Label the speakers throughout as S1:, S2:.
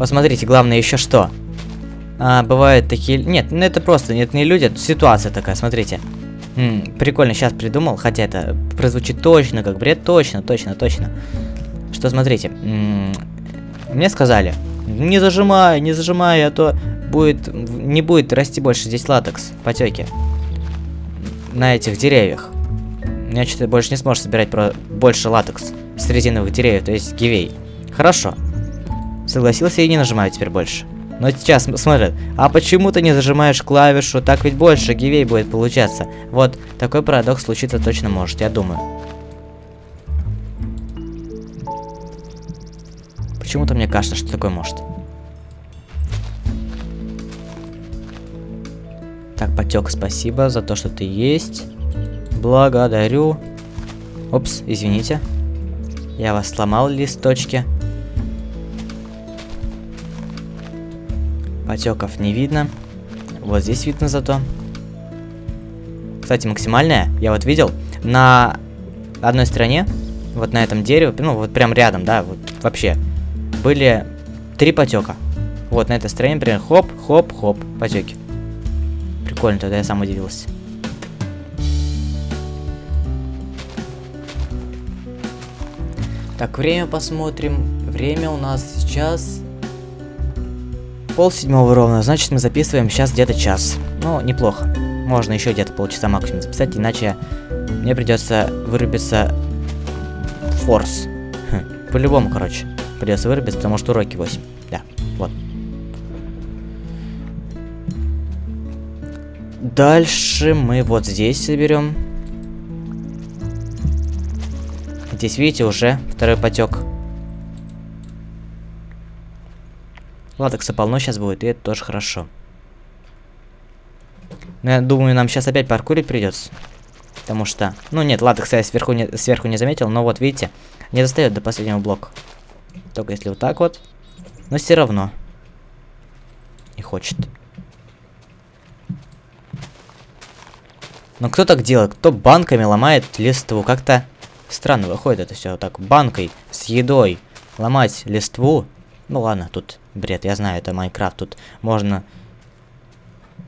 S1: Вот смотрите, главное еще что. А, бывают такие... Нет, ну это просто, нет, не люди, ситуация такая, смотрите. М -м, прикольно, сейчас придумал, хотя это прозвучит точно, как бред, точно, точно, точно. Что, смотрите, м мне сказали, не зажимай, не зажимай, а то будет, не будет расти больше здесь латекс, потеки. На этих деревьях. Значит, ты больше не сможешь собирать про больше латекс с резиновых деревьев, то есть гивей. Хорошо. Согласился и не нажимаю теперь больше. Но сейчас смотрят, а почему ты не зажимаешь клавишу, так ведь больше гивей будет получаться. Вот, такой парадокс случиться точно может, я думаю. Почему-то мне кажется, что такое может. Так, потек, спасибо за то, что ты есть. Благодарю. Опс, извините. Я вас сломал, листочки. Потеков не видно. Вот здесь видно зато. Кстати, максимальная, я вот видел, на одной стороне, вот на этом дереве, ну вот прям рядом, да, вот вообще, были три потека. Вот на этой стороне, например, хоп, хоп, хоп, потеки. Прикольно, тогда я сам удивился. Так, время посмотрим. Время у нас сейчас Пол седьмого ровно, значит мы записываем сейчас где-то час. Ну, неплохо. Можно еще где-то полчаса максимум записать, иначе мне придется вырубиться форс. Хм, По-любому, короче, придется вырубиться, потому что уроки 8. Да, вот. Дальше мы вот здесь соберем. Здесь, видите, уже второй потек. Латекса полно сейчас будет, и это тоже хорошо. Но я думаю, нам сейчас опять паркурить придется. Потому что... Ну нет, латекса я сверху не, сверху не заметил, но вот видите, не достает до последнего блока. Только если вот так вот. Но все равно. Не хочет. Но кто так делает? Кто банками ломает листву? Как-то странно выходит это все так. Банкой, с едой ломать листву. Ну ладно, тут Бред, я знаю, это Майнкрафт. Тут можно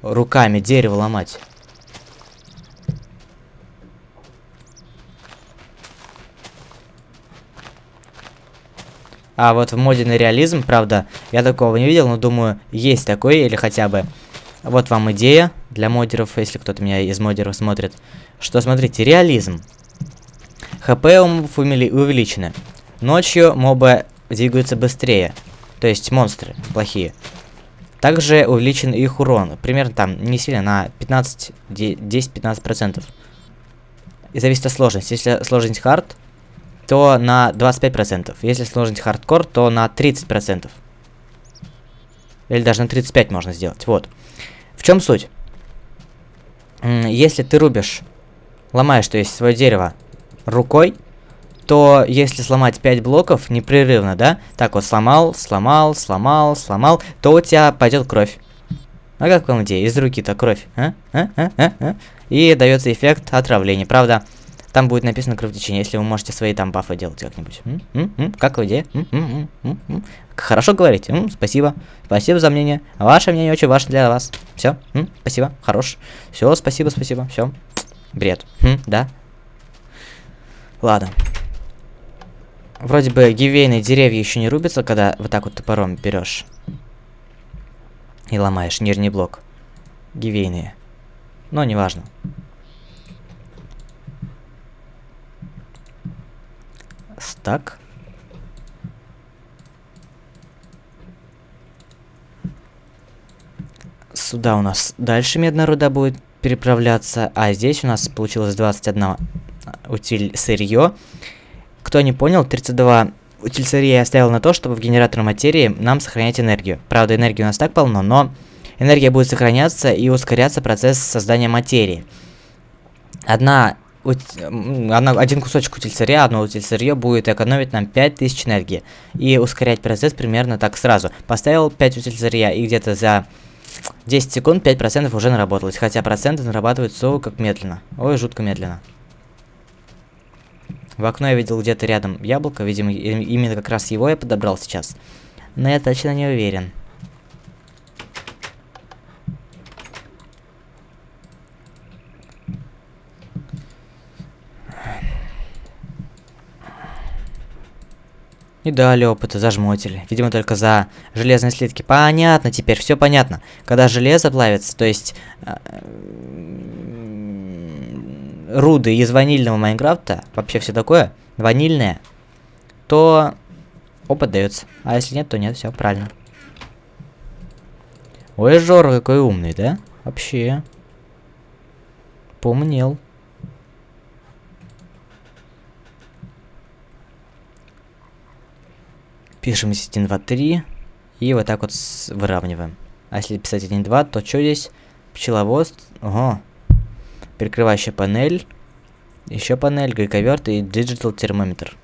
S1: руками дерево ломать. А вот в моде на реализм, правда, я такого не видел, но думаю, есть такой, или хотя бы... Вот вам идея для модеров, если кто-то меня из модеров смотрит. Что, смотрите, реализм. ХП увеличены. Ночью мобы двигаются быстрее то есть монстры плохие. Также увеличен их урон, примерно там не сильно, на 15, 10-15%. И зависит от сложности. Если сложность hard, то на 25%. Если сложность хардкор, то на 30%. Или даже на 35 можно сделать. Вот. В чем суть? Если ты рубишь, ломаешь, то есть свое дерево рукой, то если сломать 5 блоков непрерывно, да, так вот сломал, сломал, сломал, сломал, то у тебя пойдет кровь. А как вам идея? Из руки-то кровь. А? А? А? А? А? И дается эффект отравления. Правда, там будет написано кровотечение, если вы можете свои там бафы делать как-нибудь. Как идея? Хорошо говорите. М, спасибо. Спасибо за мнение. Ваше мнение очень важно для вас. Все. Спасибо. Хорош. Все, спасибо, спасибо. Все. Бред. Да. Ладно. Вроде бы гивейные деревья еще не рубятся, когда вот так вот топором берешь. И ломаешь нижний блок. Гивейные. Но неважно. Стак. Сюда у нас дальше медная руда будет переправляться, а здесь у нас получилось 21 утиль сырье. Кто не понял, 32 утильцарии я оставил на то, чтобы в генератор материи нам сохранять энергию. Правда, энергии у нас так полно, но энергия будет сохраняться и ускоряться процесс создания материи. Одна, одна, один кусочек утильцария, одно утильцарье будет экономить нам 5000 энергии. И ускорять процесс примерно так сразу. Поставил 5 утильцария и где-то за 10 секунд 5% уже наработалось. Хотя проценты нарабатываются как медленно. Ой, жутко медленно. В окно я видел где-то рядом яблоко, видимо, именно как раз его я подобрал сейчас. Но я точно не уверен. И дали опыта зажмотили. Видимо, только за железные слитки. Понятно теперь, все понятно. Когда железо плавится, то есть э, руды из ванильного Майнкрафта, вообще все такое, ванильное, то опыт дается. А если нет, то нет, все правильно. Ой, Жора, какой умный, да? Вообще. Помнел. Пишем здесь 1, 2, 3. И вот так вот выравниваем. А если писать 1, 2, то что здесь? Пчеловоз. Ого. Перекрывающая панель. Еще панель, гайковерт и digital термометр.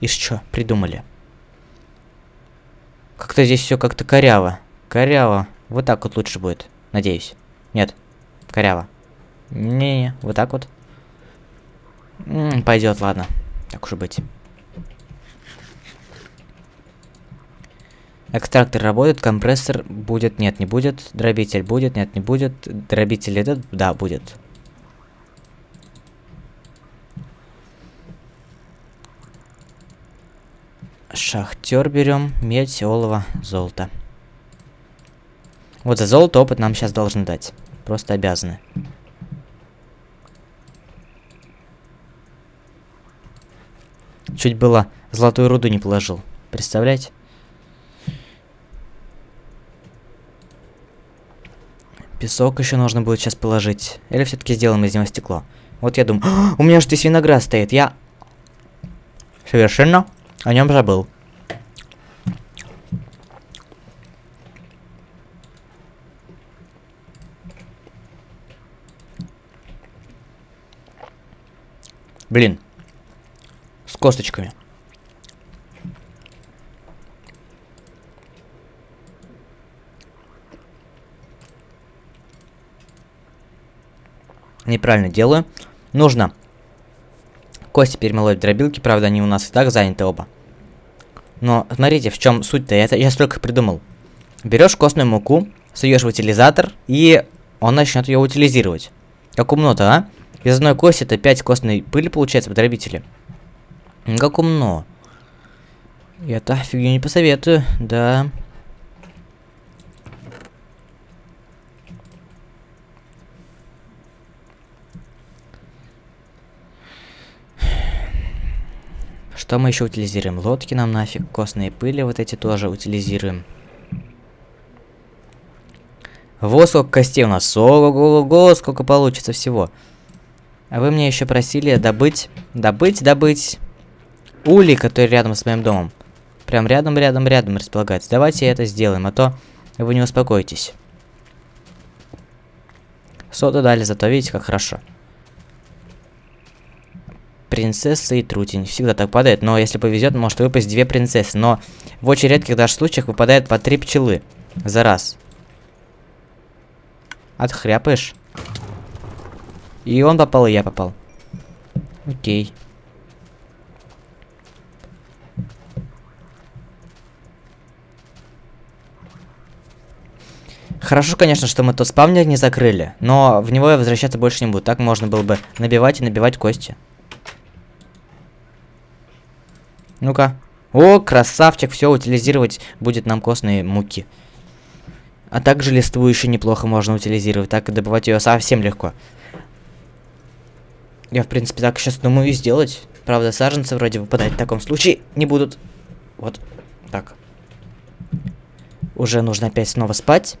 S1: И что, придумали? Как-то здесь все как-то коряво. Коряво. Вот так вот лучше будет. Надеюсь. Нет. Коряво. Не-не, вот так вот. Пойдет, ладно. Так уж и быть. Экстрактор работает, компрессор будет, нет, не будет. Дробитель будет, нет, не будет. Дробитель этот, да, будет. Шахтер берем, медь, олово, золото. Вот за золото опыт нам сейчас должны дать. Просто обязаны. Чуть было золотую руду не положил. Представляете? Песок еще нужно будет сейчас положить. Или все-таки сделаем из него стекло. Вот я думаю, «А, у меня же здесь виноград стоит. Я совершенно о нем забыл. Блин. С косточками. Неправильно делаю. Нужно кости перемолоть в дробилки, правда, они у нас и так заняты оба. Но смотрите, в чем суть-то, я, я столько придумал. Берешь костную муку, суешь в утилизатор, и он начнет ее утилизировать. Как умно-то, а? Из одной кости это 5 костной пыли получается в дробителе. Как умно. Я-то фигню не посоветую, да. Что мы еще утилизируем? Лодки нам нафиг, костные пыли вот эти тоже утилизируем. Вот сколько костей у нас. Ого-го-го, сколько получится всего. А вы мне еще просили добыть, добыть, добыть улей, который рядом с моим домом. Прям рядом-рядом-рядом располагается. Давайте это сделаем, а то вы не успокоитесь. Соду дали, зато видите, как хорошо. Принцесса и трутень. Всегда так падает, но если повезет, может выпасть две принцессы. Но в очень редких даже случаях выпадает по три пчелы за раз. Отхряпаешь. И он попал, и я попал. Окей. Хорошо, конечно, что мы тот спавнер не закрыли, но в него я возвращаться больше не буду. Так можно было бы набивать и набивать кости. Ну-ка. О, красавчик, все утилизировать будет нам костные муки. А также листву еще неплохо можно утилизировать, так и добывать ее совсем легко. Я, в принципе, так сейчас думаю и сделать. Правда, саженцы вроде выпадать в таком случае не будут. Вот так. Уже нужно опять снова спать.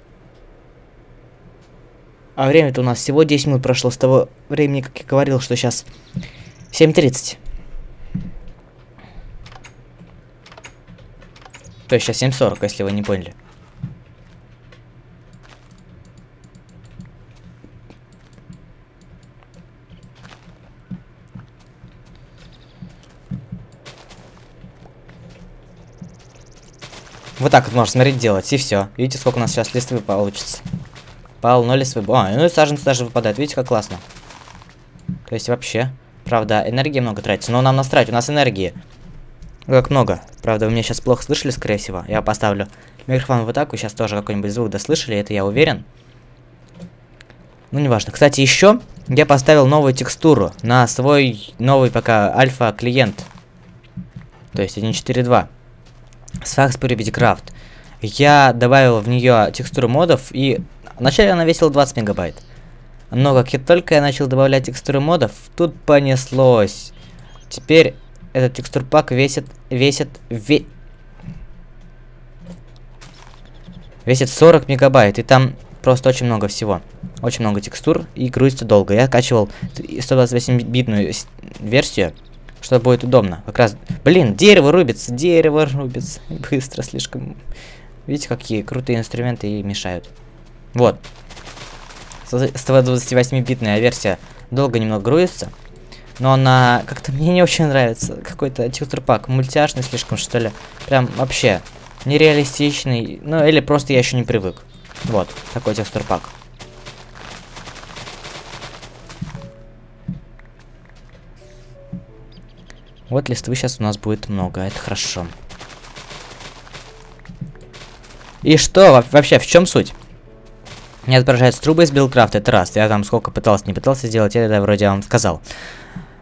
S1: А время-то у нас всего 10 минут прошло с того времени, как я говорил, что сейчас 7.30. То есть сейчас 7.40, если вы не поняли. Вот так вот можно смотреть делать, и все. Видите, сколько у нас сейчас листвы получится. Полно листвы. А, ну и саженцы даже выпадают. Видите, как классно. То есть вообще. Правда, энергии много тратится. Но нам насрать, у нас энергии Как много. Правда, вы меня сейчас плохо слышали, скорее всего. Я поставлю микрофон вот так, вы сейчас тоже какой-нибудь звук дослышали, это я уверен. Ну, неважно. Кстати, еще я поставил новую текстуру на свой новый пока альфа-клиент. То есть 1.4.2. Saxbury Bitcraft. Я добавил в нее текстуру модов, и вначале она весила 20 мегабайт. Но как я только я начал добавлять текстуры модов, тут понеслось. Теперь этот текстур пак весит, весит, ве... весит 40 мегабайт, и там просто очень много всего. Очень много текстур, и грузится долго. Я качивал 128-битную версию, что будет удобно. Как раз, блин, дерево рубится, дерево рубится. Быстро слишком. Видите, какие крутые инструменты и мешают. Вот. 128-битная версия долго немного грузится. Но она как-то мне не очень нравится. Какой-то текстурпак мультяшный слишком, что ли. Прям вообще нереалистичный. Ну, или просто я еще не привык. Вот, такой текстурпак. Вот листвы сейчас у нас будет много, это хорошо. И что, вообще, в чем суть? Не отображается трубы из билдкрафта, это раз. Я там сколько пытался, не пытался сделать, я это вроде вам сказал.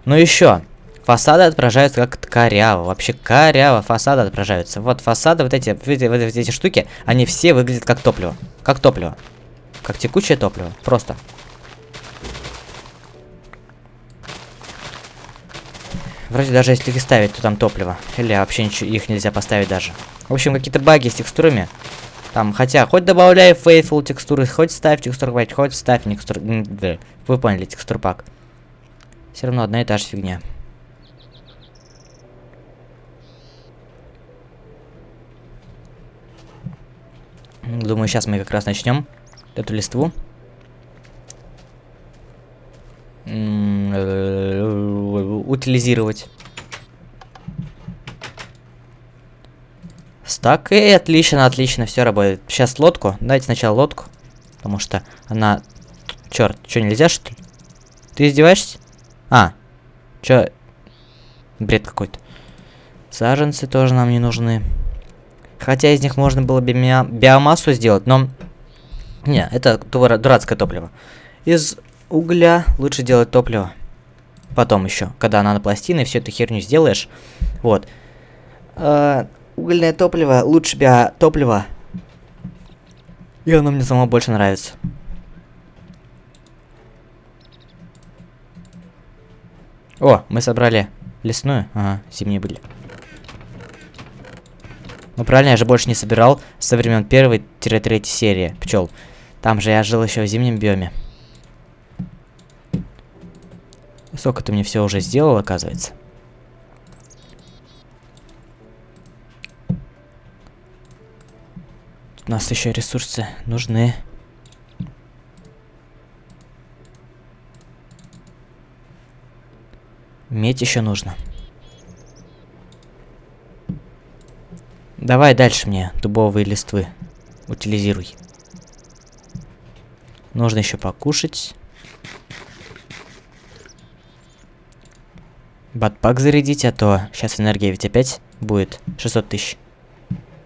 S1: Но еще, фасады отображаются как коряво, вообще коряво фасады отображаются. Вот фасады, вот эти, вот эти, вот эти штуки, они все выглядят как топливо. Как топливо. Как текучее топливо, просто. Вроде даже если их ставить, то там топливо. Или вообще ничего, их нельзя поставить даже. В общем, какие-то баги с текстурами. Там, хотя, хоть добавляй Faithful текстуры, хоть ставь текстур хоть ставь текстур... Вы поняли, текстур пак. Все равно одна и та же фигня. Думаю, сейчас мы как раз начнем эту листву. Утилизировать. Стак, и отлично, отлично, все работает. Сейчас лодку, дайте сначала лодку, потому что она... Черт, что, нельзя, что ли? Ты издеваешься? А, чё? Бред какой-то. Саженцы тоже нам не нужны. Хотя из них можно было бы биомассу сделать, но... Не, это дурацкое топливо. Из угля лучше делать топливо. Потом еще, когда нанопластины, всю эту херню сделаешь. Вот. А, угольное топливо лучше биотоплива. И оно мне само больше нравится. О, мы собрали лесную. Ага, зимние были. Ну правильно, я же больше не собирал со времен первой-третьей серии пчел. Там же я жил еще в зимнем биоме. Сколько ты мне все уже сделал, оказывается. Тут у нас еще ресурсы нужны. Медь еще нужно. Давай дальше мне дубовые листвы. Утилизируй. Нужно еще покушать. Батпак зарядить, а то сейчас энергия ведь опять будет 600 тысяч.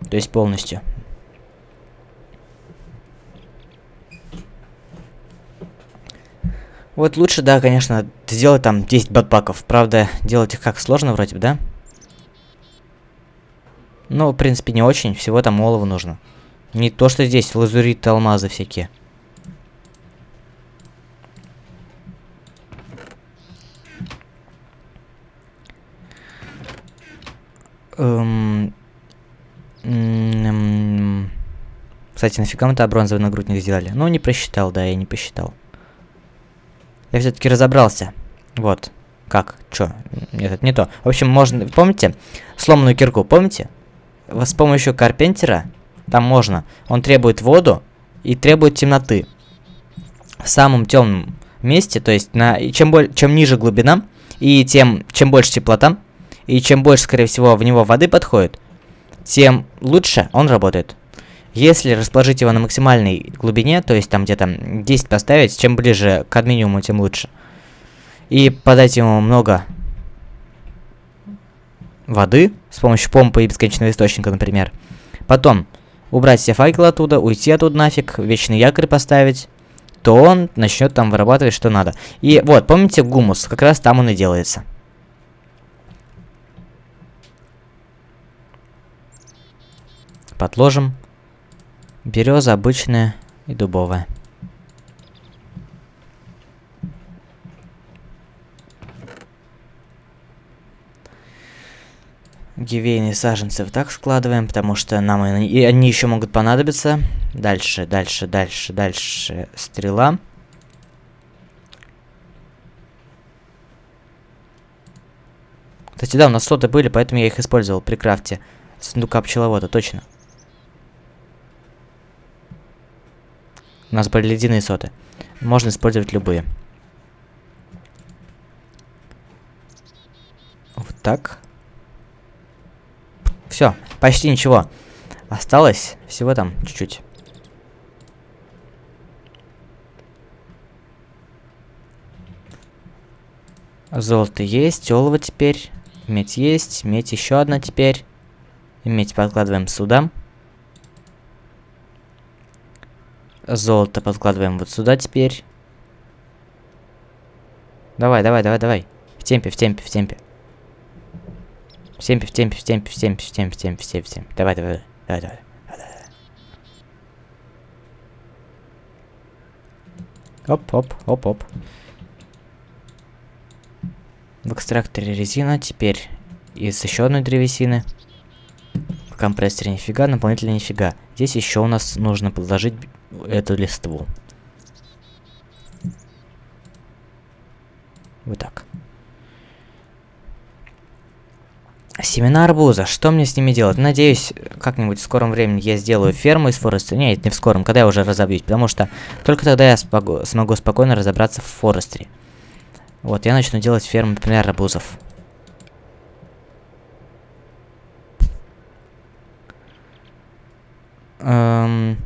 S1: То есть полностью. Вот лучше, да, конечно, сделать там 10 батпаков. Правда, делать их как сложно вроде бы, да? Ну, в принципе, не очень. Всего там олова нужно. Не то, что здесь лазурит, алмазы всякие. Эм... Кстати, нафига мы-то бронзовый нагрудник сделали? Ну, не просчитал, да, я не посчитал. Я все-таки разобрался. Вот. Как? Чё? Нет, это не то. В общем, можно... Помните? Сломанную кирку, помните? С помощью карпентера там можно. Он требует воду и требует темноты. В самом темном месте, то есть на чем, боль, чем ниже глубина, и тем чем больше теплота, и чем больше, скорее всего, в него воды подходит, тем лучше он работает. Если расположить его на максимальной глубине, то есть там где-то 10 поставить, чем ближе к минимуму, тем лучше. И подать ему много воды с помощью помпы и бесконечного источника, например. Потом убрать все факелы оттуда, уйти оттуда нафиг, вечный якорь поставить, то он начнет там вырабатывать что надо. И вот, помните гумус, как раз там он и делается. Подложим. Береза обычная и дубовая. Гивейные саженцы вот так складываем, потому что нам и они еще могут понадобиться. Дальше, дальше, дальше, дальше. Стрела. Кстати, да, у нас соты были, поэтому я их использовал при крафте сундука пчеловода, точно. У нас были ледяные соты. Можно использовать любые. Вот так. Все, почти ничего. Осталось всего там чуть-чуть. Золото есть, олово теперь. Медь есть, медь еще одна теперь. Медь подкладываем сюда. Золото подкладываем вот сюда теперь. Давай, давай, давай, давай. В темпе, в темпе, в темпе. В темпе, в темпе, в темпе, в темпе, в темпе, в темпе, в темпе, в темпе. Давай, давай, давай, давай. Оп, оп, оп, оп. В экстракторе резина, теперь из еще одной древесины. Компрессоре нифига, наполнителя нифига. Здесь еще у нас нужно подложить эту листву. Вот так. Семена арбуза. Что мне с ними делать? Надеюсь, как-нибудь в скором времени я сделаю ферму из форесты. Нет, не в скором, когда я уже разобьюсь. Потому что только тогда я смогу спокойно разобраться в форестре. Вот, я начну делать ферму, например, арбузов. Эм,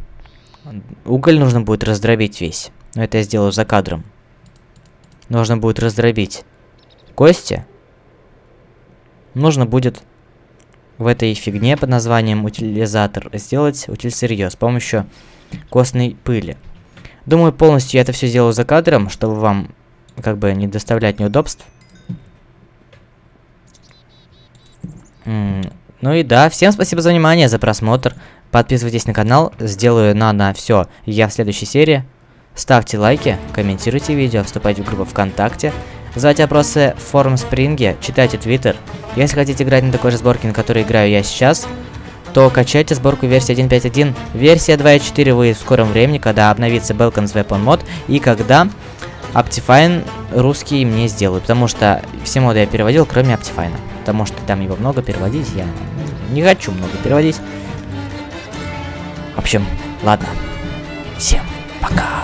S1: уголь нужно будет раздробить весь. Но это я сделаю за кадром. Нужно будет раздробить кости нужно будет в этой фигне под названием утилизатор сделать утильсырье с помощью костной пыли. Думаю, полностью я это все сделаю за кадром, чтобы вам как бы не доставлять неудобств. ну и да, всем спасибо за внимание, за просмотр. Подписывайтесь на канал, сделаю на на все я в следующей серии. Ставьте лайки, комментируйте видео, вступайте в группу ВКонтакте. Задавайте опросы в форум Спринге, читайте Твиттер. Если хотите играть на такой же сборке, на которой играю я сейчас, то качайте сборку версии 1.5.1. Версия 2.4 выйдет в скором времени, когда обновится Balkans Weapon мод и когда Optifine русский мне сделают, потому что все моды я переводил, кроме Optifine. Потому что там его много переводить, я не хочу много переводить. В общем, ладно. Всем пока.